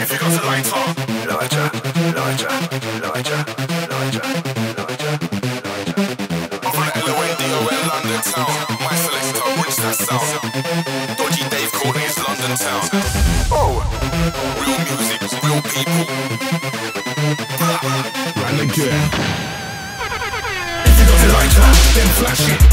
If you got a lighter, then flash it.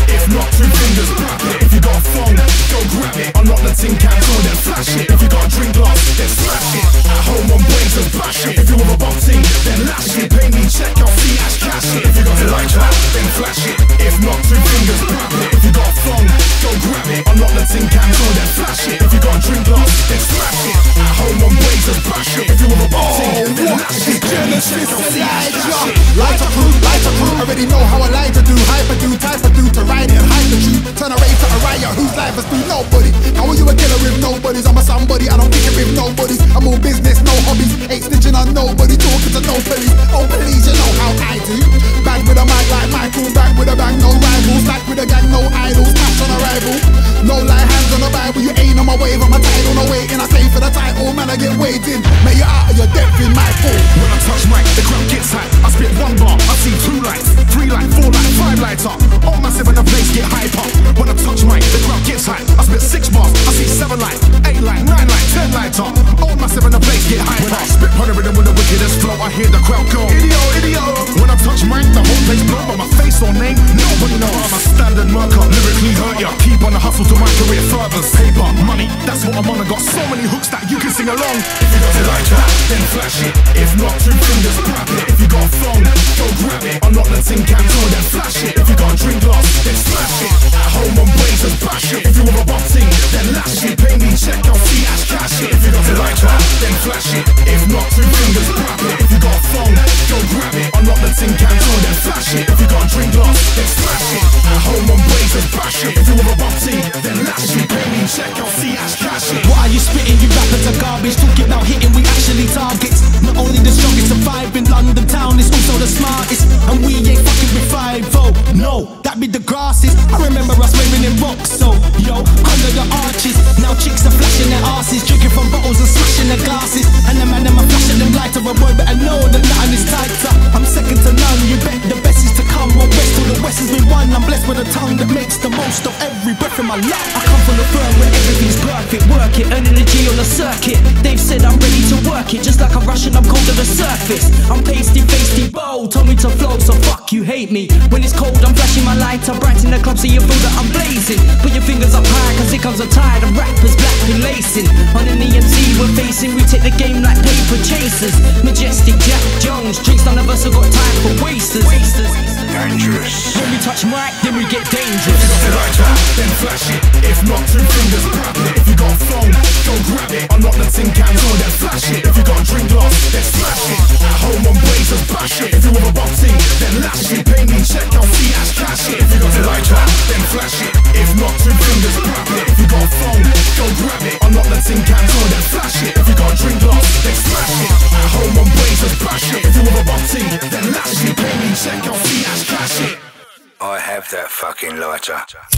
It. Genesis Elijah Lighter crew, lighter crew Already know how I like to do. Hyper do, type of do To ride it, hide the truth Turn a race to a riot. Whose life is through? Nobody. How are you a killer with nobodies? I'm a somebody. I don't kick it with nobodies I'm all business, no hobbies. Ain't snitching on nobody. Talking to no police Oh police, you know how I do. Bang with a mic like Michael. Bang with a bang, no rivals. Back with a gang, no idols. Smash on arrival. No lie, hands on the Bible. You ain't on my wave. I'm a title, no waiting. I stay for the title. Man, I get waiting you place blow, but my face or name, nobody knows. I'm a standard lyrically hurt ya. Keep on the hustle my career furthers. Paper, money, that's what I'm on. I got so many hooks that you can sing along. If you got it like that, then flash it. If not, two fingers, grab it. If you got a phone, go grab it. Unlock the tin can door, then flash it. If you got a drink glass, then smash it. At home on blazers, bash it. If you have a boxing, then lash it. Pay me, check fee, ash cash it. If you got it like that, then flash it. If not, two fingers, door, it. If you got a drink glass, then smash it. At home on blazers, bash it. If you have a boxing, then lash it. Pay me, check your fee, ash cash it. What are you spitting? You rappers are garbage. Talking about hitting, we actually targets. Not only the strongest five in London town, it's also the smartest. And we ain't fucking with five oh. No, that be the grasses. I remember us wearing them rocks, so yo, under in my life. I come from the firm where everything's perfect. Work it, earning the G on the circuit. They've said I'm ready to work it, just like I'm Russian. I'm cold to the surface. I'm pasty, pasty, bold. Told me to flow, so fuck you, hate me. When it's cold, I'm flashing my lighter, bright in the club, so you feel that I'm blazing. Put your fingers up high, cause here comes a tide of rappers black and lacing. On an EMC, we're facing, we take the game like paper chasers. Majestic Jack Jones, Drinkz none of us have got time for wasters. Dangerous. When we touch mic, then we get dangerous. That, then it. If not, two fingers, grab it. If you got a phone, go grab it. Unlock the tin can door, then flash it. If you got a drink glass, then smash it. At home on blazers, bash it. If you have a boxing, then lash it. Pay me, check fee, ash cash it. If you got it like that, then flash it. If not, two fingers, grab it. If you got a phone, go grab it. Unlock the tin can door, then flash it. If you got a drink glass, then smash it. At home on blazers, bash it. If you have a boxing, then lash it. Pay me, check fee, ash cash it. I have that fucking lighter.